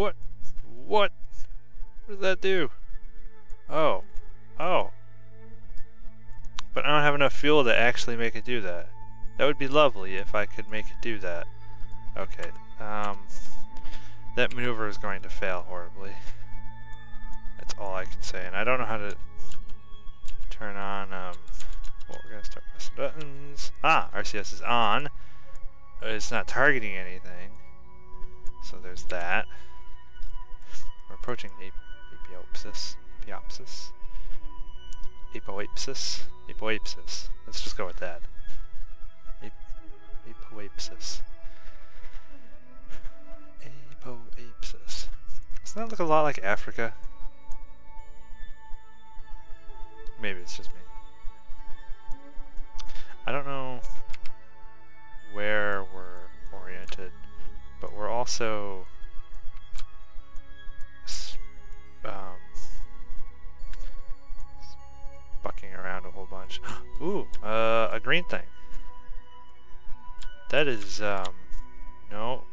What? What? What does that do? Oh. Oh. But I don't have enough fuel to actually make it do that. That would be lovely if I could make it do that. Okay. Um, that maneuver is going to fail horribly. That's all I can say. And I don't know how to turn on... Um, well, we're going to start pressing buttons. Ah, RCS is on. It's not targeting anything. So there's that. We're approaching Apiopsis. Apiopsis. Apoapsis. Apoapsis. Let's just go with that. Ap Apoapsis. Apoapsis. Doesn't that look a lot like Africa? Maybe it's just me. I don't know where we're oriented, but we're also um, bucking around a whole bunch. Ooh, uh, a green thing. That is, um, no.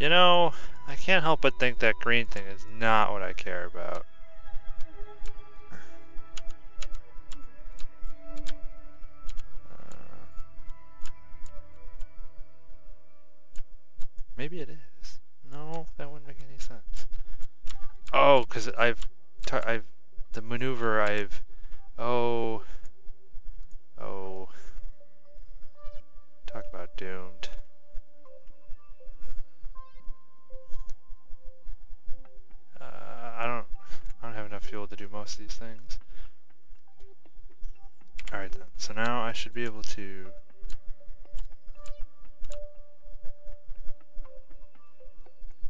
You know, I can't help but think that green thing is not what I care about. Uh, maybe it is. No, that wouldn't make any sense. Oh, because I've, I've, the maneuver I've, oh, oh, talk about doomed. Uh, I don't, I don't have enough fuel to do most of these things. Alright then, so now I should be able to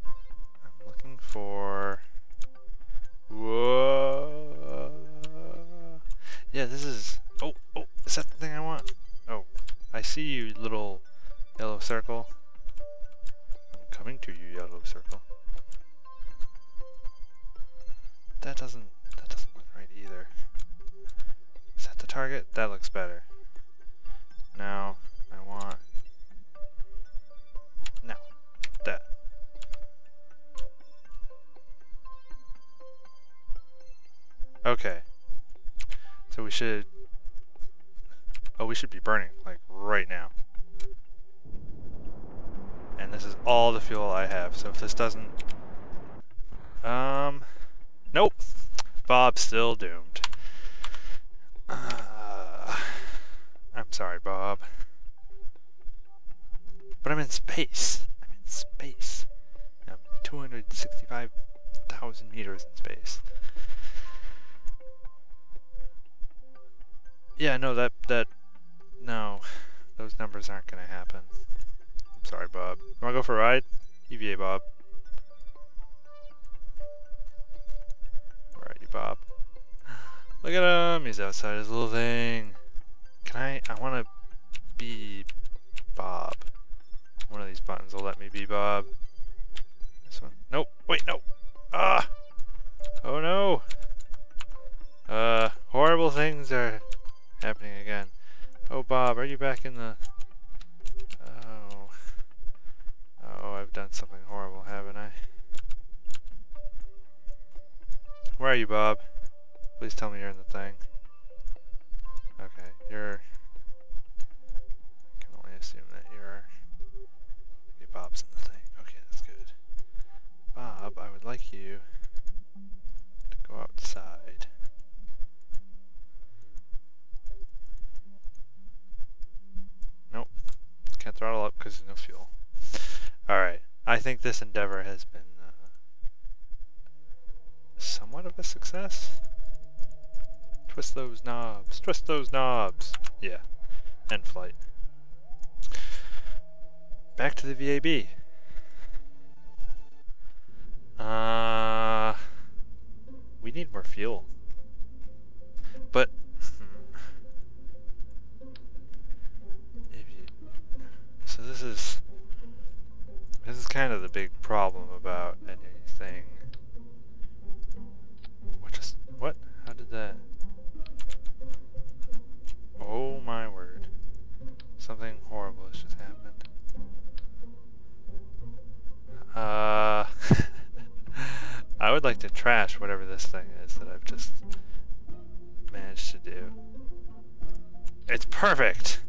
I'm looking for Whoa. Yeah, this is... Oh, oh, is that the thing I want? Oh, I see you, little yellow circle. I'm coming to you, yellow circle. That doesn't... That doesn't look right either. Is that the target? That looks better. Now, I want... No, that. Okay. So we should... Oh, we should be burning, like, right now. And this is all the fuel I have, so if this doesn't... Um... Nope! Bob's still doomed. Uh, I'm sorry, Bob. But I'm in space. I'm in space. I'm 265,000 meters in space. Yeah, no, that, that, no, those numbers aren't going to happen. I'm sorry, Bob. You want to go for a ride? EVA, Bob. Where are you, Bob? Look at him, he's outside his little thing. Can I, I want to be Bob. One of these buttons will let me be Bob. This one, nope, wait, no. Ah! Oh no! Uh, horrible things are happening again. Oh, Bob, are you back in the... Oh... Oh, I've done something horrible, haven't I? Where are you, Bob? Please tell me you're in the thing. Okay, you're... I can only assume that you're... Bob's in the thing. Okay, that's good. Bob, I would like you to go outside. Nope. Can't throttle up because there's no fuel. Alright. I think this endeavor has been uh, somewhat of a success. Twist those knobs. Twist those knobs. Yeah. End flight. Back to the VAB. Uh, we need more fuel. Problem about anything. What just what? How did that? Oh my word! Something horrible has just happened. Uh. I would like to trash whatever this thing is that I've just managed to do. It's perfect!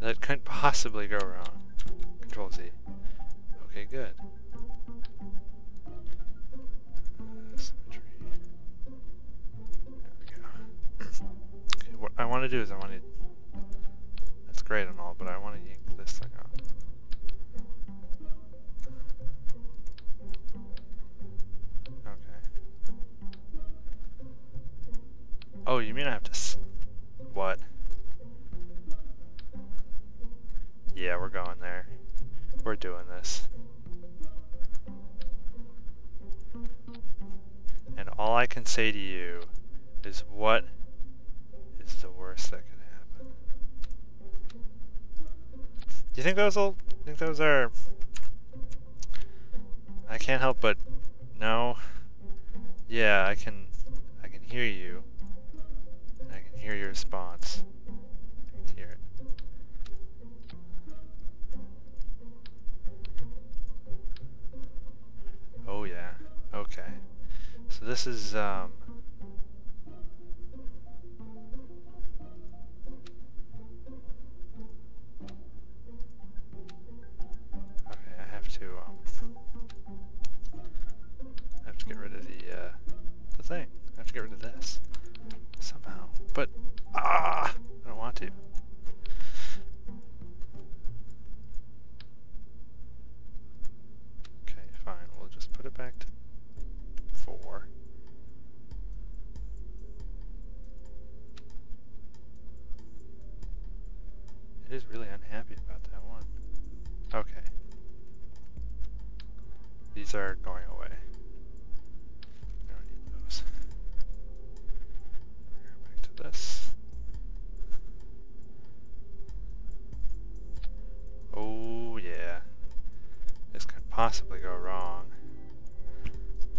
That couldn't possibly go wrong. Control Z. Okay, good. What I want to do is I want to... That's great and all, but I want to yank this thing out. Okay. Oh, you mean I have to... What? Yeah, we're going there. We're doing this. And all I can say to you is what worst that could happen? Do you think those will think those are I can't help but no. Yeah, I can I can hear you. I can hear your response. I can hear it. Oh yeah. Okay. So this is um These are going away. We don't need those. Back to this. Oh yeah. This could possibly go wrong.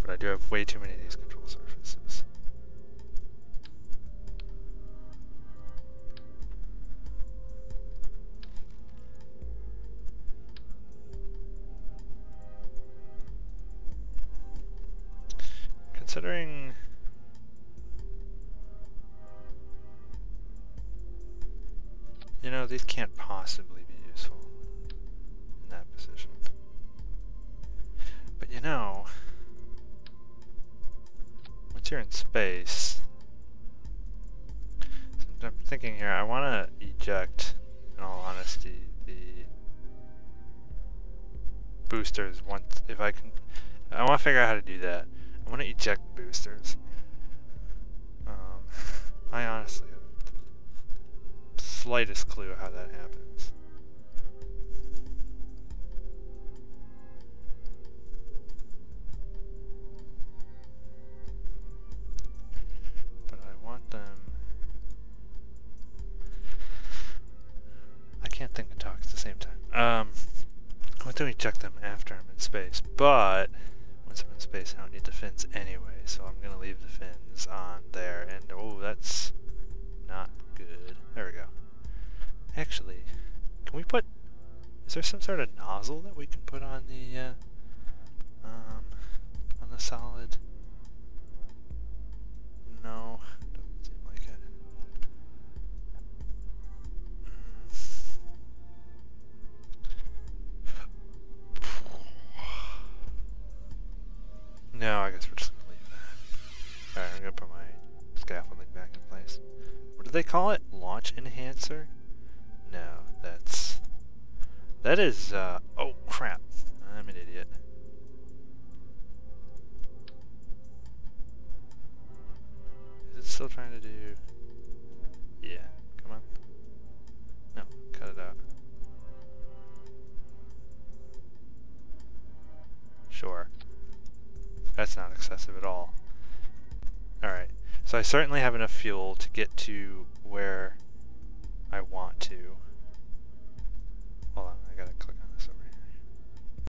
But I do have way too many of these control surfaces. Considering you know, these can't possibly be useful in that position. But you know, once you're in space, I'm thinking here, I want to eject, in all honesty, the boosters once, if I can, I want to figure out how to do that. I want to eject boosters. Um, I honestly have the slightest clue how that happens. But I want them... I can't think and talk at the same time. Um, I want to eject them after I'm in space, but space I don't need the fins anyway, so I'm to leave the fins on there, and oh, that's not good. There we go. Actually, can we put... Is there some sort of nozzle that we can put on the, uh, um, on the solid? I guess we're just gonna leave that. Alright, I'm gonna put my scaffolding back in place. What do they call it? Launch enhancer? No, that's... That is, uh... Oh, crap. I'm an idiot. Is it still trying to do... Yeah, come on. No, cut it out. That's not excessive at all. Alright, so I certainly have enough fuel to get to where I want to. Hold on, I gotta click on